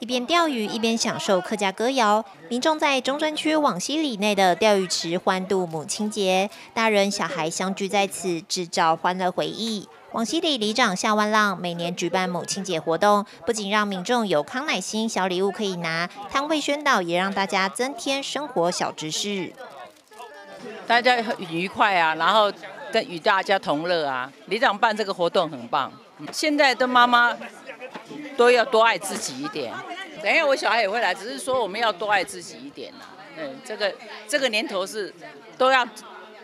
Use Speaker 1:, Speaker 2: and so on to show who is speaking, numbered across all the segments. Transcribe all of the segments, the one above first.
Speaker 1: 一边钓鱼一边享受客家歌谣，民众在中专区往西里内的钓鱼池欢度母亲节，大人小孩相聚在此，制造欢乐回忆。往西里里长夏万浪每年举办母亲节活动，不仅让民众有康乃馨小礼物可以拿，摊位宣导也让大家增添生活小知识。
Speaker 2: 大家很愉快啊，然后跟与大家同乐啊。里长办这个活动很棒，现在的妈妈。都要多爱自己一点。等一下我小孩也会来，只是说我们要多爱自己一点呐。嗯，这个这个年头是都要，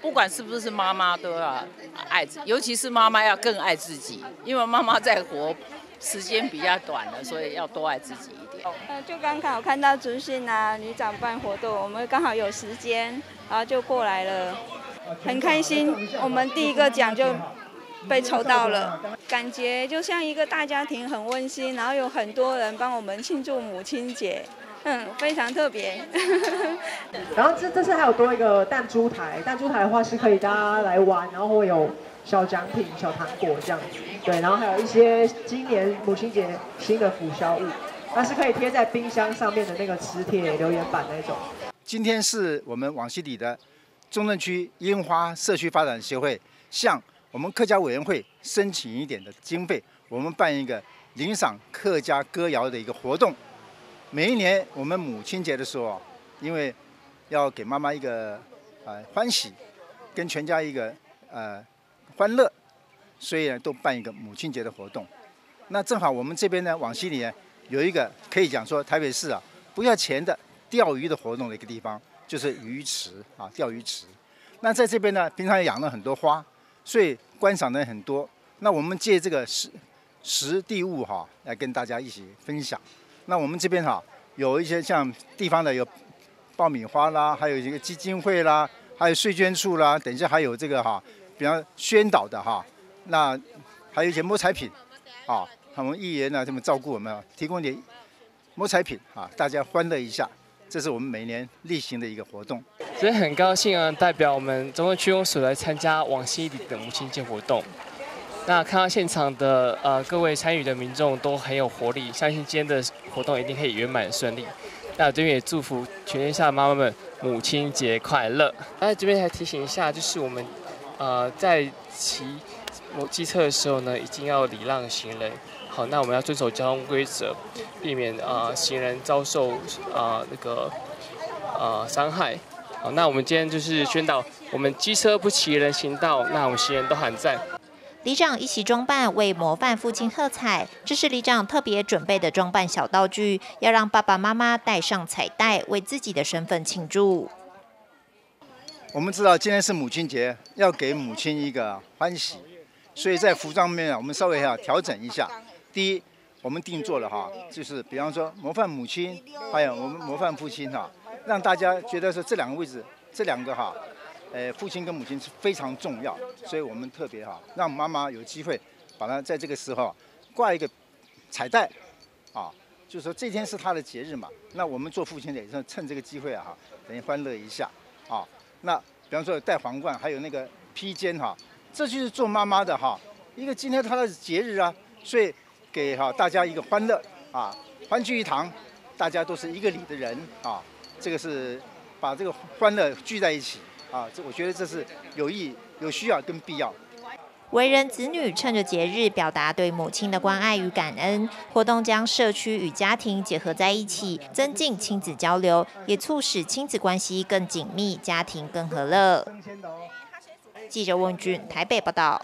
Speaker 2: 不管是不是妈妈都要爱自，尤其是妈妈要更爱自己，因为妈妈在活时间比较短了，所以要多爱自己一点。
Speaker 3: 呃，就刚好看到竹信啊，女长办活动，我们刚好有时间，然后就过来了，很开心。我们第一个奖就。被抽到了，感觉就像一个大家庭，很温馨，然后有很多人帮我们庆祝母亲节，嗯，非常特别。
Speaker 4: 然后这这次还有多一个弹珠台，弹珠台的话是可以大家来玩，然后会有小奖品、小糖果这样子。对，然后还有一些今年母亲节新的辅销物，它是可以贴在冰箱上面的那个磁铁留言板那种。
Speaker 5: 今天是我们往西里的中正区樱花社区发展协会向。我们客家委员会申请一点的经费，我们办一个领赏客家歌谣的一个活动。每一年我们母亲节的时候，因为要给妈妈一个呃欢喜，跟全家一个呃欢乐，所以呢都办一个母亲节的活动。那正好我们这边呢，往西里呢有一个可以讲说台北市啊不要钱的钓鱼的活动的一个地方，就是鱼池啊钓鱼池。那在这边呢，平常养了很多花。所以观赏的很多，那我们借这个实实地物哈，来跟大家一起分享。那我们这边哈，有一些像地方的有爆米花啦，还有一个基金会啦，还有税捐处啦，等一下还有这个哈，比方宣导的哈，那还有一些摸彩品，啊，他们议员呢这么照顾我们，提供点摸彩品啊，大家欢乐一下。这是我们每年例行的一个活动，
Speaker 6: 所以很高兴啊，代表我们中央区公所来参加往西里的母亲节活动。那看到现场的呃各位参与的民众都很有活力，相信今天的活动一定可以圆满顺利。那这边也祝福全天下妈妈们母亲节快乐。那这边还提醒一下，就是我们呃在骑机车的时候呢，一定要礼让行人。好，那我们要遵守交通规则，避免啊行人遭受啊那个啊伤害。好，那我们今天就是宣导，我们机车不骑人行道，那我们行人都喊赞。
Speaker 1: 里长一起装扮为模范父亲喝彩，这是里长特别准备的装扮小道具，要让爸爸妈妈带上彩带，为自己的身份庆祝。
Speaker 5: 我们知道今天是母亲节，要给母亲一个欢喜，所以在服装面啊，我们稍微要调整一下。第一，我们定做了哈，就是比方说模范母亲，还有我们模范父亲哈，让大家觉得说这两个位置，这两个哈，呃，父亲跟母亲是非常重要，所以我们特别哈，让妈妈有机会把它在这个时候挂一个彩带，啊，就是说这天是她的节日嘛，那我们做父亲的也是趁这个机会啊哈，等于欢乐一下啊，那比方说戴皇冠，还有那个披肩哈，这就是做妈妈的哈，一个今天他的节日啊，所以。给哈大家一个欢乐啊，欢聚一堂，大家都是一个里的人啊，这个是把这个欢乐聚在一起啊，这我觉得这是有意有需要跟必要。
Speaker 1: 为人子女趁着节日表达对母亲的关爱与感恩，活动将社区与家庭结合在一起，增进亲子交流，也促使亲子关系更紧密，家庭更和乐。记者问俊台北报道。